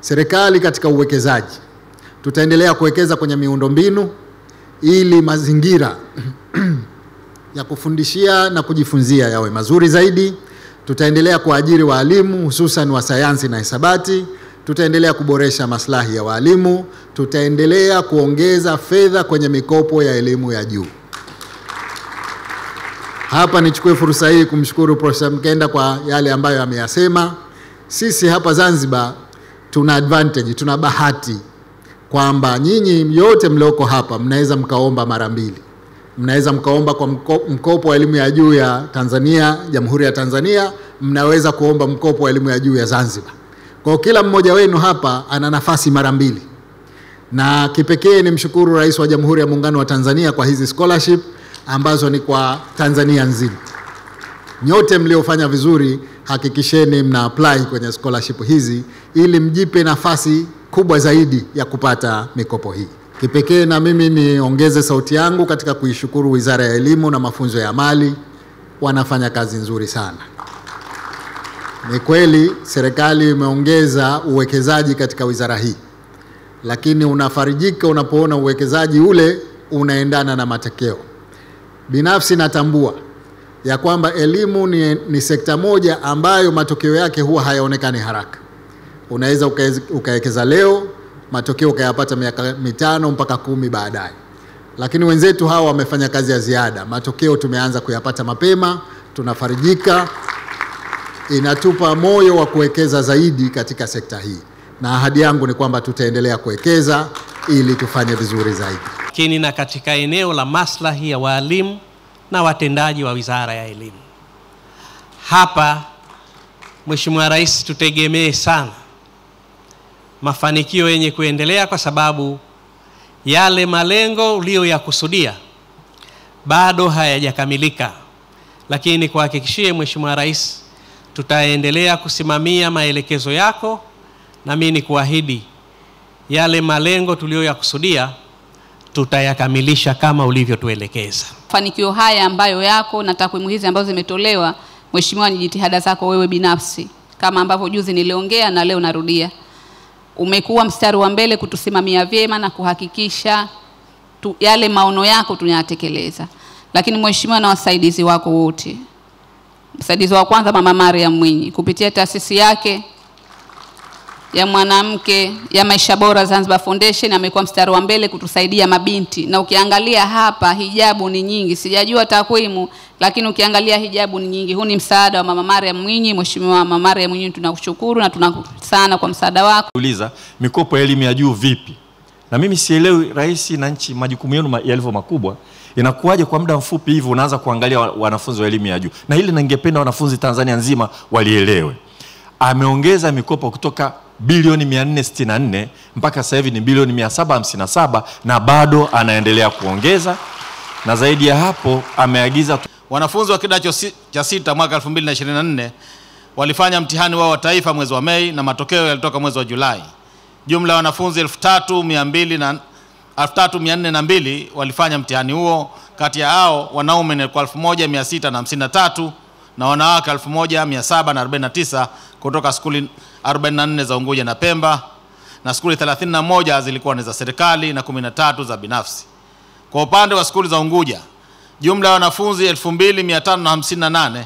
Serikali katika uwekezaji, tutaendelea kuwekeza kwenye miundombinu ili mazingira ya kufundishia na kujifunzia yawe mazuri zaidi. Tutaendelea kuajiri waalimu hususan wa sayansi na hisabati. Tutaendelea kuboresha maslahi ya waalimu. Tutaendelea kuongeza fedha kwenye mikopo ya elimu ya juu. Hapa nichukue fursa hii kumshukuru Profesa Mkenda kwa yale ambayo ameyasema. Sisi hapa Zanzibar tuna advantage, tuna bahati kwamba nyinyi yote mlioko hapa mnaweza mkaomba mara mbili. Mnaweza mkaomba kwa mko, mkopo wa elimu ya juu ya Tanzania, Jamhuri ya Tanzania, mnaweza kuomba mkopo wa elimu ya juu ya Zanzibar. Kwa kila mmoja wenu hapa ana nafasi mara mbili, na kipekee ni mshukuru Rais wa Jamhuri ya Muungano wa Tanzania kwa hizi scholarship ambazo ni kwa Tanzania nzima. Nyote mliofanya vizuri, hakikisheni mna apply kwenye scholarship hizi ili mjipe nafasi kubwa zaidi ya kupata mikopo hii. Kipekee na mimi niongeze sauti yangu katika kuishukuru Wizara ya Elimu na Mafunzo ya Amali, wanafanya kazi nzuri sana. Ni kweli serikali imeongeza uwekezaji katika wizara hii, lakini unafarijika unapoona uwekezaji ule unaendana na matokeo. Binafsi natambua ya kwamba elimu ni, ni sekta moja ambayo matokeo yake huwa hayaonekani haraka. Unaweza ukawekeza leo, matokeo ukayapata miaka mitano mpaka kumi baadaye, lakini wenzetu hawa wamefanya kazi ya ziada, matokeo tumeanza kuyapata mapema. Tunafarijika, inatupa moyo wa kuwekeza zaidi katika sekta hii, na ahadi yangu ni kwamba tutaendelea kuwekeza ili tufanye vizuri zaidi lakini na katika eneo la maslahi ya waalimu na watendaji wa Wizara ya Elimu. Hapa Mheshimiwa Rais, tutegemee sana mafanikio yenye kuendelea, kwa sababu yale malengo uliyoyakusudia bado hayajakamilika, lakini kuhakikishie Mheshimiwa Rais, tutaendelea kusimamia maelekezo yako, na mimi nikuahidi yale malengo tuliyoyakusudia tutayakamilisha kama ulivyotuelekeza. Mafanikio haya ambayo yako na takwimu hizi ambazo zimetolewa, Mheshimiwa, ni jitihada zako wewe binafsi, kama ambavyo juzi niliongea na leo narudia. Umekuwa mstari wa mbele kutusimamia vyema na kuhakikisha tu, yale maono yako tunayatekeleza. Lakini Mheshimiwa, na wasaidizi wako wote, msaidizi wa kwanza Mama Mariam Mwinyi kupitia taasisi yake ya mwanamke ya maisha bora Zanzibar Foundation amekuwa mstari wa mbele kutusaidia mabinti, na ukiangalia hapa hijabu ni nyingi, sijajua takwimu, lakini ukiangalia hijabu ni nyingi. Huu ni msaada wa Mama Mariam Mwinyi. Mheshimiwa Mama Mariam Mwinyi, tunakushukuru na tuna sana kwa msaada wako. Uliza mikopo ya elimu ya juu vipi? Na mimi sielewi, rais na nchi, majukumu yenu yalivyo makubwa, inakuwaje kwa muda mfupi hivi unaanza kuangalia wanafunzi wa elimu ya juu? Na hili ningependa wanafunzi Tanzania nzima walielewe. Ameongeza mikopo kutoka bilioni 464 mpaka sasa hivi ni bilioni 757 na bado anaendelea kuongeza, na zaidi ya hapo ameagiza wanafunzi wa kidato cha sita mwaka 2024 walifanya mtihani wao wa taifa mwezi wa Mei na matokeo yalitoka mwezi wa Julai. Jumla ya wanafunzi 3402 walifanya mtihani huo. Kati ya hao wanaume ni 1653 na wanawake 1749 kutoka skuli 44 za Unguja na Pemba na skuli 31 zilikuwa ni za serikali na 13 za binafsi. Kwa upande wa skuli za Unguja, jumla ya wanafunzi 2558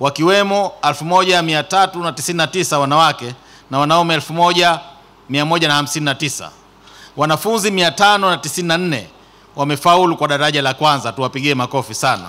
wakiwemo 1399 wanawake na wanaume 1159. Wanafunzi 594 wamefaulu kwa daraja la kwanza, tuwapigie makofi sana.